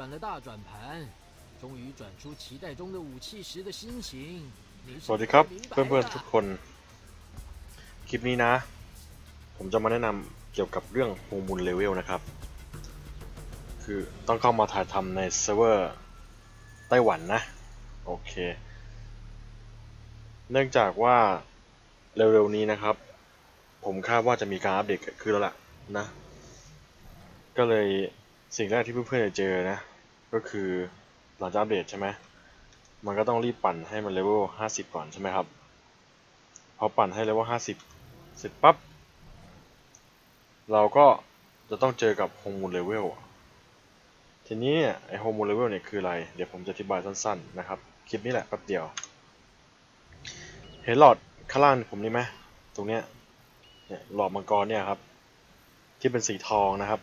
转了大转盘，终于转出期待中的武器时的心情。你 ส 是 วัสดีครับ 明白 เพื่อน 的 ๆทุกคน คลิปนี้นะ ผมจะมาแนะนำเกี่ยวกับเรื่องโฮมูลเลเวลนะครับ คือต้องเข้ามาถ่ายทำในเซิร์ฟเวอร์ไต้หวันนะ โอเค เนื่องจากว่าเร็วๆนี้นะครับ ผมคาดว่าจะมีการอัปเดตเกิดขึ้นแล้วล่ะนะ ก็เลยสิ่งแรกที่เพื่อนๆจะเจอนะ ก็คือหลังจากอัปเดตใช่ไหมมันก็ต้องรีบปั่นให้มันเลเวล50 ก่อนใช่ไหมครับ พอปั่นให้เลเวล50 เสร็จปั๊บ เราก็จะต้องเจอกับฮงมุนเลเวล ทีนี้เนี่ยไอฮงมุนเลเวลเนี่ยคืออะไร เดี๋ยวผมจะอธิบายสั้นๆนะครับ คลิปนี้แหละแป๊บเดียว เห็นหลอดข้างล่างผมนี่ไหมตรงเนี้ย เนี่ยหลอดมังกรเนี่ยครับ ที่เป็นสีทองนะครับ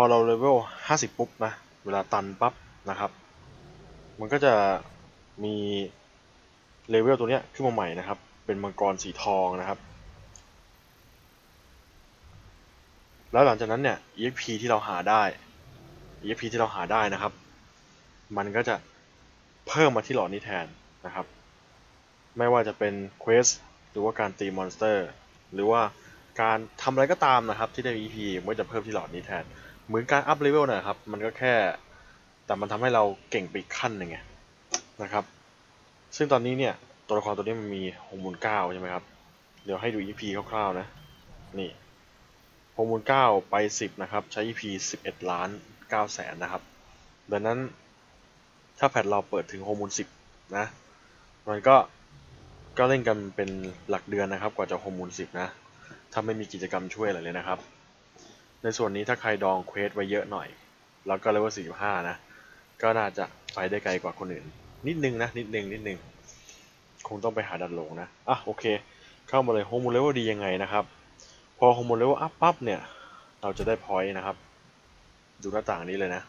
อเราเลเวล50 ปุ๊บนะ เวลาตันปั๊บนะครับ มันก็จะมีเลเวลตัวเนี้ยขึ้นมาใหม่นะครับ เป็นมังกรสีทองนะครับ แล้วหลังจากนั้นเนี่ย EXP ที่เราหาได้ EXP ที่เราหาได้นะครับ มันก็จะเพิ่มมาที่หลอดนี้แทนนะครับ ไม่ว่าจะเป็น quest หรือว่าการตี monster หรือว่าการทำอะไรก็ตามนะครับที่ได้ EP มันจะเพิ่มที่หลอดนี้แทน เหมือนการอัพเลเวลนะครับ มันก็แค่ แต่มันทำให้เราเก่งไปอีกขั้นหนึ่งไงนะครับ ซึ่งตอนนี้เนี่ยตัวละครตัวนี้มันมีฮงมุนเก้าใช่ไหมครับ เดี๋ยวให้ดู EP คร่าวๆนะ นี่ฮงมุนเก้าไป10นะครับ ใช้ EXP 11ล้าน9แสนนะครับ ดังนั้นถ้า patch เราเปิดถึงฮงมุน10นะ มันก็ก็เล่นกันเป็นหลักเดือนนะครับ กว่าจะฮงมุน10นะ ถ้าไม่มีกิจกรรมช่วยอะไรเลยนะครับ ในส่วนนี้ถ้าใครดอง quest ไว้เยอะหน่อย แล้วก็เลเวล45 นะ ก็น่าจะไปได้ไกลกว่าคนอื่น นิดนึงนะ นิดนึงนิดนึง คงต้องไปหาดันลงนะ อะ โอเค เข้ามาเลยฮงมุนเลเวลดียังไงนะครับ พอฮงมุนเลเวลอัพปั๊บเนี่ย เราจะได้ point นะครับ ดูหน้าต่างนี้เลยนะ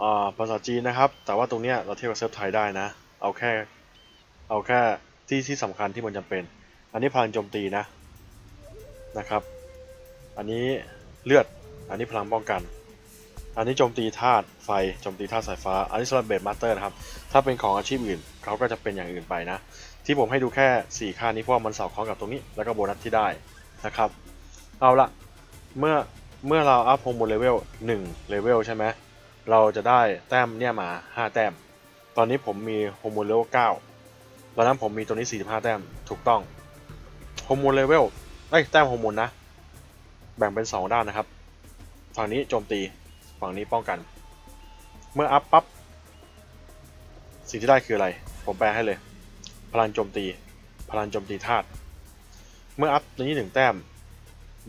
อ่าภาษาจีนนะครับ แต่ว่าตรงเนี้ยเราเทียบกับเซิร์ฟไทยได้นะ เอาแค่ เอาแค่ที่ที่สำคัญที่มันจำเป็น อันนี้พลังโจมตีนะ นะครับ อันนี้เลือด อันนี้พลังป้องกัน อันนี้โจมตีธาตุไฟ โจมตีธาตุสายฟ้า อันนี้สำหรับ Blade Master นะครับ ถ้าเป็นของอาชีพอื่นเขาก็จะเป็นอย่างอื่นไปนะ ที่ผมให้ดูแค่ 4 ค่านี้เพราะว่ามันสอดคล้องกับตรงนี้ แล้วก็โบนัสที่ได้นะครับ เอาละเมื่อเมื่อเราอัพฮงมุนเลเวล1เลเวลใช่ไหม เราจะได้แต้มเนี่ยมา 5 แต้ม ตอนนี้ผมมีฮงมุนเลเวล9ตอนนั้นผมมีตัวนี้ 45 แต้ม ถูกต้อง ฮงมุนเลเวลเอ้ยแต้มฮงมุนนะ แบ่งเป็น 2 ด้านนะครับ ฝั่งนี้โจมตี ฝั่งนี้ป้องกัน เมื่ออัพปั๊บ สิ่งที่ได้คืออะไร ผมแปลให้เลย พลังโจมตี พลังโจมตีธาตุ เมื่ออัพตัวนี้หนึ่งแต้ม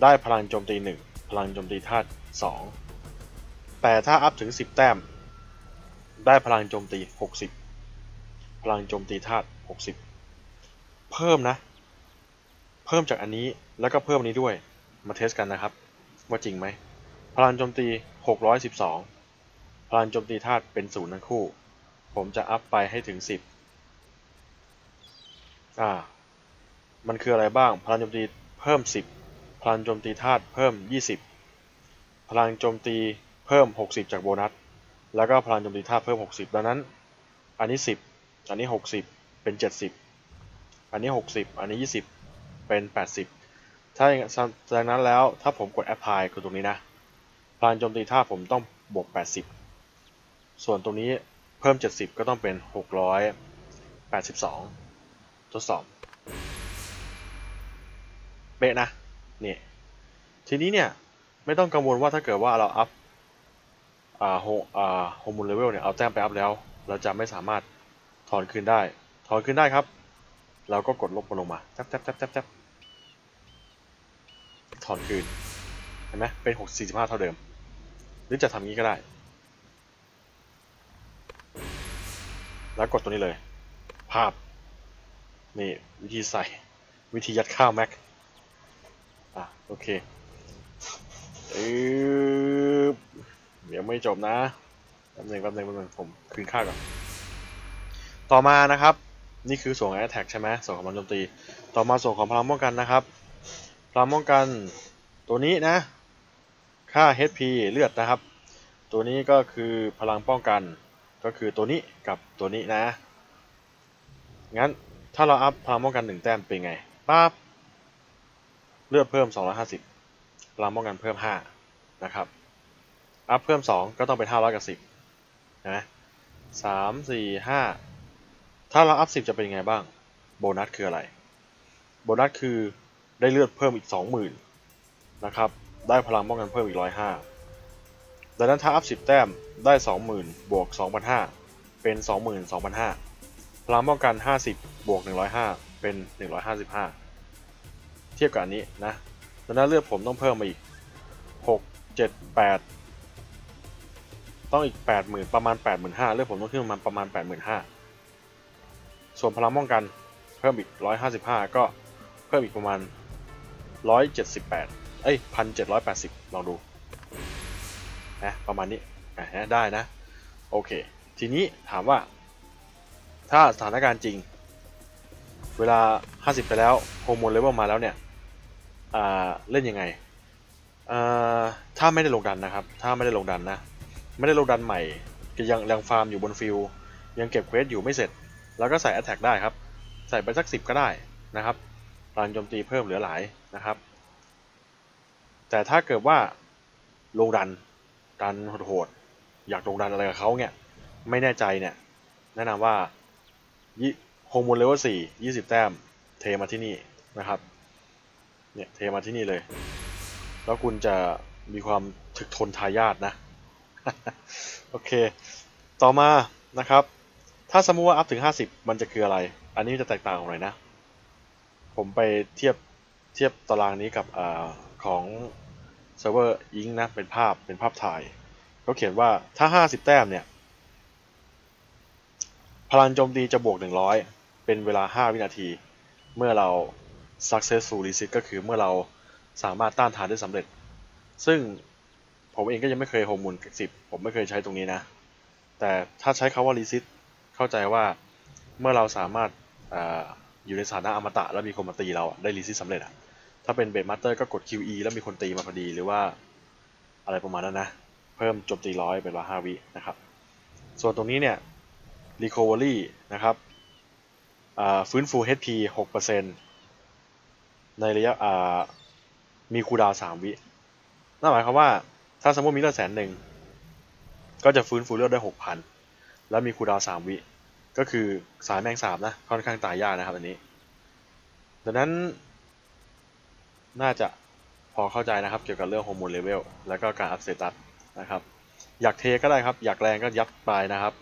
ได้พลังโจมตีหนึ่งพลังโจมตีธาตุสองแต่ถ้าอัพถึงสิบแต้ม ได้พลังโจมตีหกสิบพลังโจมตีธาตุหกสิบเพิ่มนะ เพิ่มจากอันนี้แล้วก็เพิ่มอันนี้ด้วย มาเทสกันนะครับ ว่าจริงไหมพลังโจมตี 612 พลังโจมตีธาตุเป็นศูนย์ทั้งคู่ ผมจะอัพไปให้ถึง 10 อ่า มันคืออะไรบ้าง พลังโจมตีเพิ่ม 10 พลังโจมตีธาตุเพิ่ม 20 พลังโจมตีเพิ่ม 60 จากโบนัส แล้วก็พลังโจมตีธาตุเพิ่ม 60 ดังนั้น อันนี้ 10 อันนี้ 60 เป็น 70 อันนี้ 60 อันนี้ 20 เป็น 80 ถ้าอย่างจากนั้นแล้วถ้าผมกด apply คือตรงนี้นะพลังโจมตีท่าผมต้องบวก 80 ส่วนตรงนี้เพิ่ม 70 ก็ต้องเป็น 682 ทดสอบเป๊ะนะนี่ทีนี้เนี่ย ไม่ต้องกังวลว่าถ้าเกิดว่าเราอัพอ่าโฮอ่าโฮมูลเลเวลเนี่ย เอาแต้มไปอัพแล้ว เราจะไม่สามารถถอนคืนได้ ถอนคืนได้ครับ เราก็กดลบมันลงมาแจ๊บแจ๊บแจ๊บแจ๊บแจ๊บ ถอนคืนเห็นไหมเป็น6 45เท่าเดิม หรือจะทำงี้ก็ได้ แล้วกดตัวนี้เลย ภาพ นี่ วิธีใส่ วิธียัดข้าวแม็ก อะ โอเคอือเดี๋ยวไม่จบนะแป๊บนึงแป๊บนึงแป๊บนึงผมคืนค่าก่อน ต่อมานะครับ นี่คือส่วนของ Attack ใช่ไหมส่วนของพลังโจมตี ต่อมาส่วนของพลังป้องกันนะครับ พลังป้องกันตัวนี้นะ ค่า HP เลือดนะครับ ตัวนี้ก็คือพลังป้องกันก็คือตัวนี้กับตัวนี้นะ งั้นถ้าเราอัพพลังป้องกันหนึ่งแต้มเป็นไงปั๊บเลือดเพิ่ม 250พลังป้องกันเพิ่ม 5 นะครับ อัพเพิ่ม 2 ก็ต้องเป็น500กับ10นะสามสี่ห้าถ้าเราอัพ10 จะเป็นยังไงบ้าง โบนัสคืออะไร โบนัสคือ ได้เลือดเพิ่มอีก 20,000นะครับ ได้พลังป้องกันเพิ่มอีก 105ดังนั้นถ้าอัพ 10 แต้มได้ 20,000 บวก 2,500 เป็น 22,500 พลังป้องกัน 50 บวก 105 เป็น 155 เทียบกับอันนี้นะดังนั้นเลือดผมต้องเพิ่มมาอีก 6 7 8 ต้องอีก 80,000 ประมาณ 85,000 เลือดผมต้องขึ้นมาประมาณ 85,000 ส่วนพลังป้องกันเพิ่มอีก 155 ก็เพิ่มอีกประมาณ 178เอ้ย1,780ลองดูนะประมาณนี้อะได้นะ โอเค ทีนี้ถามว่า ถ้าสถานการณ์จริง เวลา 50 ไปแล้วโฮอร์โมนเลเวลมาแล้วเนี่ยเล่นยังไง ถ้าไม่ได้ลงดันนะครับ ถ้าไม่ได้ลงดันนะ ไม่ได้ลงดันใหม่ยังยังฟาร์มอยู่บน field ยังเก็บ quest อยู่ไม่เสร็จ แล้วก็ใส่ a t แทกได้ครับ ใส่ไปสักสิบก็ได้นะครับพลังโจมตีเพิ่มเหลือหลาย นะครับ แต่ถ้าเกิดว่าลงดันดันโหดๆอยากลงดันอะไรกับเขาเนี่ยไม่แน่ใจเนี่ยแนะนำว่าฮงมุนเลเวลสี่ยี่สิบแต้มเทมาที่นี่นะครับเนี่ยเทมาที่นี่เลย แล้วคุณจะมีความถึกทนทายาดนะ โอเค ต่อมานะครับ ถ้าสมมติว่าอัพถึง 50 มันจะคืออะไร อันนี้จะแตกต่างกันหน่อยนะ ผมไปเทียบ เทียบตารางนี้กับของเซิร์ฟเวอร์อิงนะเป็นภาพเป็นภาพถ่ายเขาเขียนว่าถ้า 50 แต้มเนี่ย พลังโจมตีจะบวก 100 เป็นเวลา 5 วินาที เมื่อเรา successful resist ก็คือเมื่อเราสามารถต้านทานได้สำเร็จ ซึ่งผมเองก็ยังไม่เคยฮงมุนสิบผมไม่เคยใช้ตรงนี้นะ แต่ถ้าใช้คำว่า resist เข้าใจว่าเมื่อเราสามารถออยู่ในสถานะอมตะแล้วมีคนมาตีเราได้ reset สำเร็จอะ ถ้าเป็น Blade Master ก็กด QE แล้วมีคนตีมาพอดีหรือว่าอะไรประมาณนั้นนะ เพิ่มโจมตีร้อยเป็นห้าวินะครับ ส่วนตรงนี้เนี่ย recovery นะครับฟื้นฟู HP 6%ในระยะมี cooldown 3วิ นั่นหมายความว่าถ้าสมมติมีเลือดแสนหนึ่งก็จะฟื้นฟูเลือดได้6,000แล้วมี cooldown 3วิ ก็คือสายแมงสาบนะ ค่อนข้างตายยากนะครับอันนี้ ดังนั้น น่าจะพอเข้าใจนะครับ เกี่ยวกับเรื่องฮอร์โมนเลเวลแล้วก็การอัพ status นะครับ อยากเทก็ได้ครับ อยากแรงก็ยัดไปนะครับ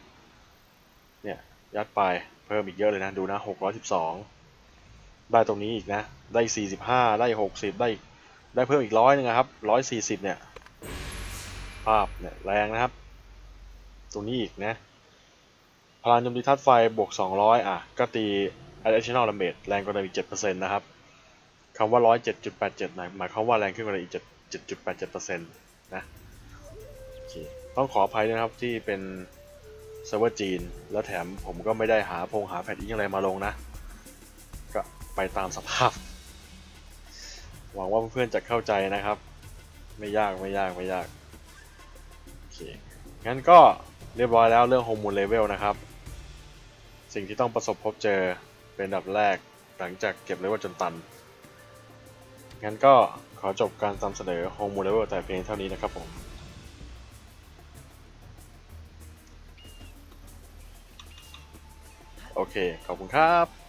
เนี่ย ยัดไปเพิ่มอีกเยอะเลยนะดูนะ 612 ได้ตรงนี้อีกนะ ได้ 45 ได้ 60 ได้ได้เพิ่มอีกร้อยนึงนะครับ 140 เนี่ยภาพเนี่ยแรงนะครับ ตรงนี้อีกนะพลังโจมตีธาตุไฟบวก 200 อะ ก็ตี additional damage แรงกว่าเดิมอีก7%นะครับ คำว่า107.87หมายความว่าแรงขึ้นกว่าเจ็ดิมอีก7.87%นะโอเคต้องขออภัยนะครับที่เป็นเซิร์ฟเวอร์จีน แล้วแถมผมก็ไม่ได้หาพงหา patch อิงอะไรมาลงนะ ก็ไปตามสภาพ หวังว่าเพื่อนๆจะเข้าใจนะครับ ไม่ยากไม่ยากไม่ยากโอเคงั้นก็เรียบร้อยแล้วเรื่องฮงมุนเลเวลนะครับ สิ่งที่ต้องประสบพบเจอเป็นอันดับแรกหลังจากเก็บเลเวลจนตัน งั้นก็ขอจบการนำเสนอฮงมุนเลเวลแต่เพียงเท่านี้นะครับผมโอเค ขอบคุณครับ